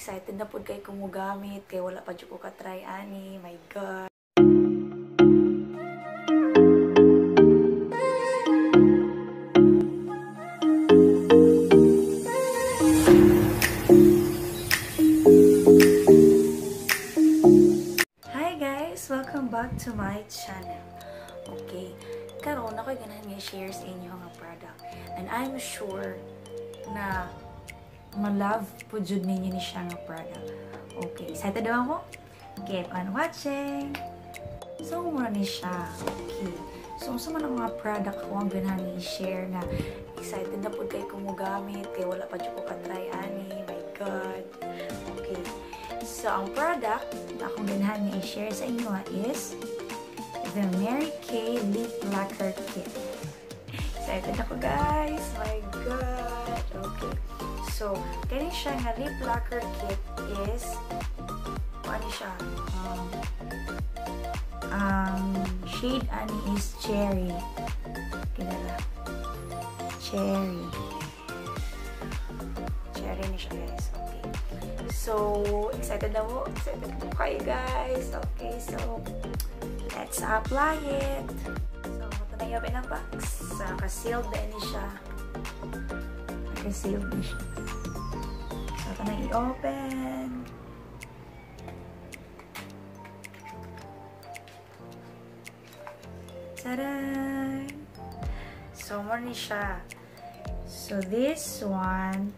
excited na pud kay kumugamit kay wala pa jud ko ka try ani. My god. Back to my channel. Okay, karon ako'y ganahan nga share sa inyo nga product. And I'm sure na ma-love po jud ninyo ni siya nga product. Okay, excited daw ako? Keep on watching! So, muna ni siya. Okay. So, sa ang mga product ko ang ganahan i-share na excited na po kay kumugamit kay wala pa jud ko ka-try ani. My God! Okay. So, ang product na akong ganahan i-share sa inyo is the Mary Kay Lip Lacquer Kit. Excited ako guys! My God! So, kani siya nga lip lacquer kit is ano siya? Um, um, shade ani is cherry. Kilala. Cherry. Cherry ni siya guys. Okay. So, excited na mo. Excited mo kayo guys. Okay, so, let's apply it. So, ito na yung box. So, naka-sealed na ni siya. Naka-sealed na siya. So, ito na i-open. Taran! So, more ni siya. So, this one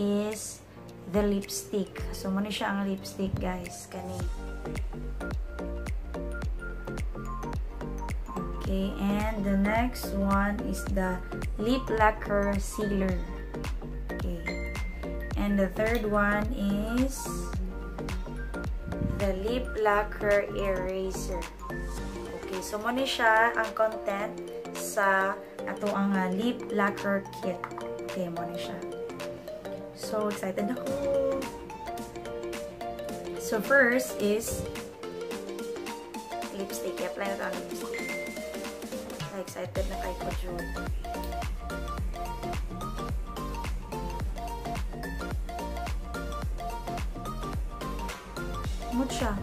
is the lipstick. So, muna siya ang lipstick, guys. Kani. Okay, and the next one is the lip lacquer sealer. And the third one is the lip lacquer eraser. Okay, so muna siya ang content sa ato ang uh, lip lacquer kit. Okay, muna siya. So, excited ako. So, first is lipstick. I-apply na ito ang lipstick. excited na kay ko, siya.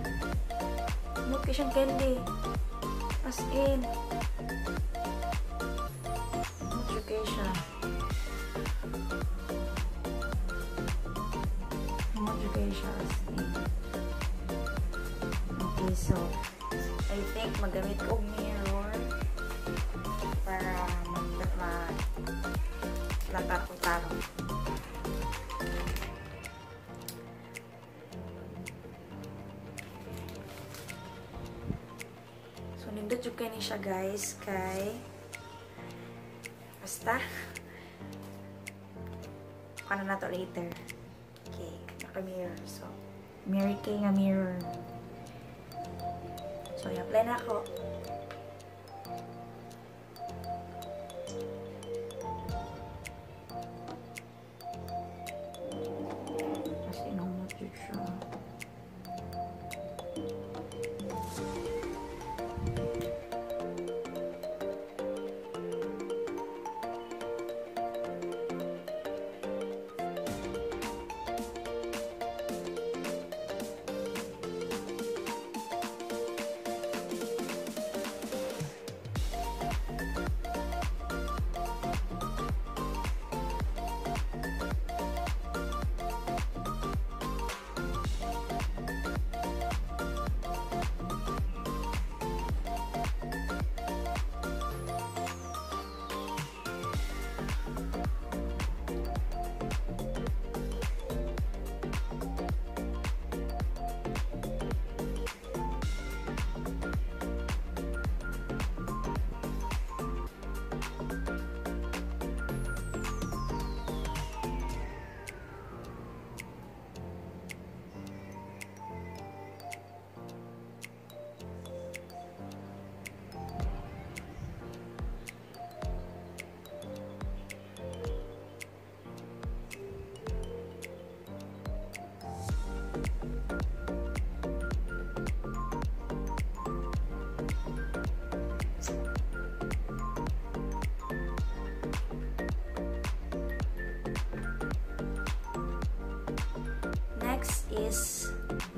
Mood ka siyang candy. As in. Mood kayo siya. Mood siya. As in. Okay, so, I think magamit ko mirror para mag-latar ko siya guys kay basta paano na to later. Okay, naka-mirror. So, Mary Kay nga mirror. So, i-apply na ako.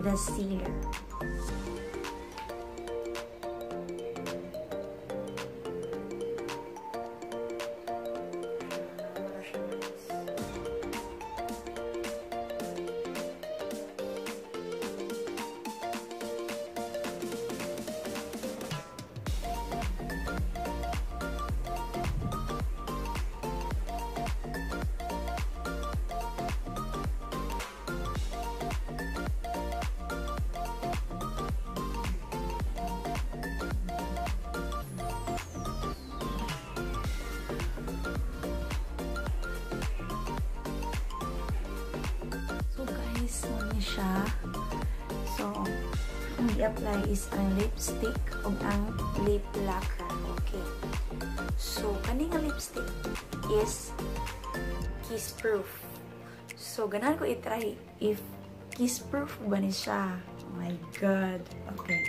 The sealer. Siya. So, ang i-apply is ang lipstick o ang lip lacquer. Okay. So, kaning lipstick is kiss proof. So, ganahan ko i-try if kiss proof ba ni siya. Oh my god. Okay.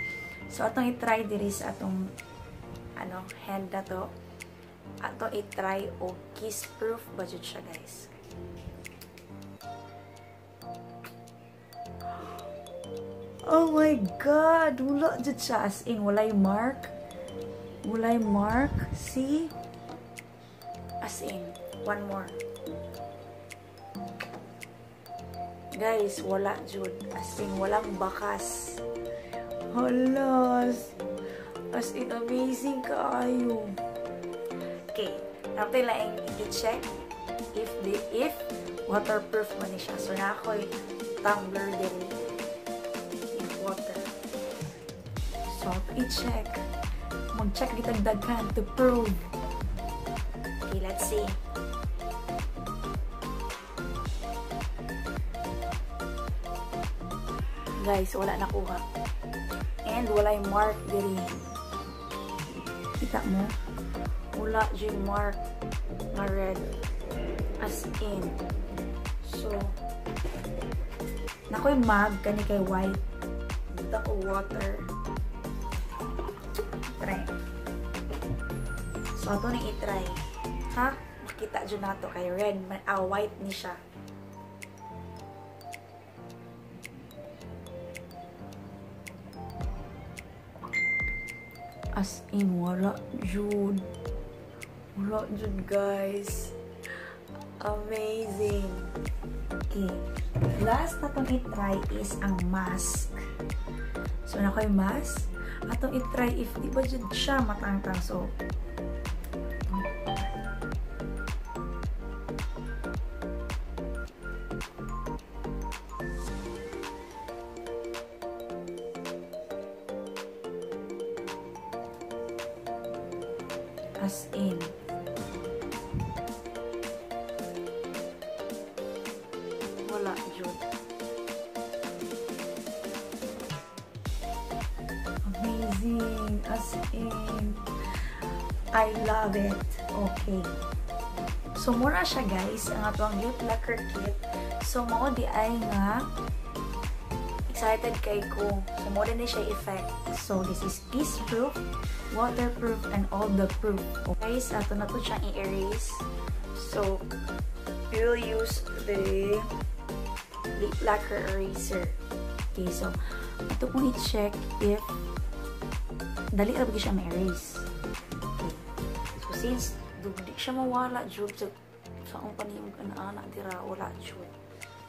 So, atong i-try diri sa atong ano, hand na to. Atong i-try o kiss proof ba siya guys. Oh my God! Wala dyan siya. As in, walay mark. Walay mark. See? As in, one more. Guys, wala jud. As in, walang bakas. Halas. As in, amazing kaayo. Okay. Natin lang i-check if the if waterproof man siya. So, na ako'y tumbler din i-check. Mag-check gitagdagan to prove. Okay, let's see. Guys, wala nakuha. And wala yung mark diri. Kita mo? Wala yung mark na red. As in. So, nakoy mag kani kay white dito water so ato ni i-try ha? Makita dyan nato kay red man ah white ni siya. As in wala jud wala jud guys. Amazing. Okay. Last na itong i-try is ang mask. So, na ko yung mask. Atong i-try if di ba dyan siya matangtang. So, as in. Wala jud amazing. As in. I love it. Okay. So mura siya guys. Ang atong lip lacquer kit. So mao di ay nga excited kay ko so mo din siya effect so this is piece proof waterproof and all the proof okay so ato na to siyang i-erase so we use the lip lacquer eraser. Okay, so, ito pong i-check if dali ra siya ma-erase. Okay. So, since di siya mawala, jud, sa sa akong panimog na anak, dira, wala, jud.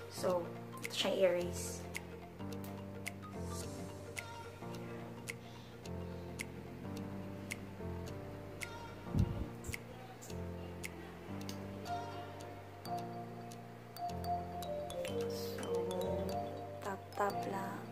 So, ito siya i-erase. blah blah.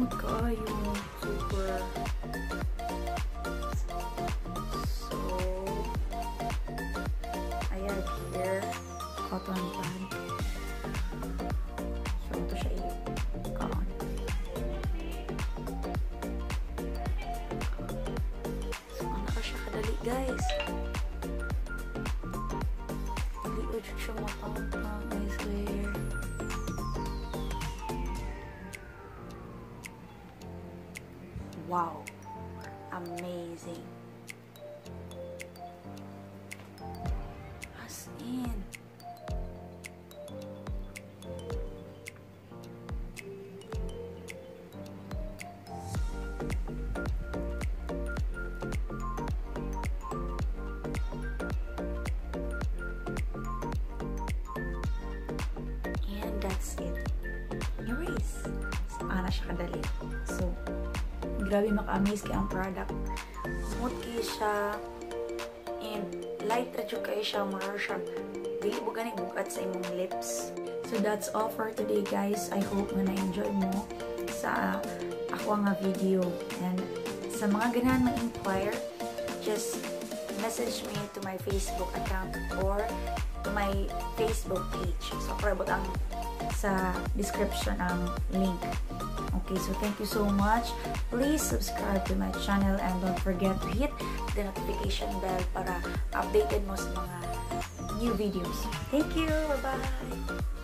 Lang. Magkaayo. Super. So, cotton pad. So, ito siya i-kaon. So, ano ka siya kadali, guys? Dali, ulit siya makaon na, I swear. Wow! Amazing! Grabe maka-amaze kay ang product. Smooth kayo siya. And light ra jud kayo siya. Mara siya. Dili mo gani bukat sa imong lips. So, that's all for today, guys. I hope na na-enjoy mo sa ako nga video. And sa mga ganahan mag-inquire, just message me to my Facebook account or to my Facebook page. So, prabot ang sa description ang link. Okay, so thank you so much. Please subscribe to my channel and don't forget to hit the notification bell para updated mo sa mga new videos. Thank you! Bye-bye!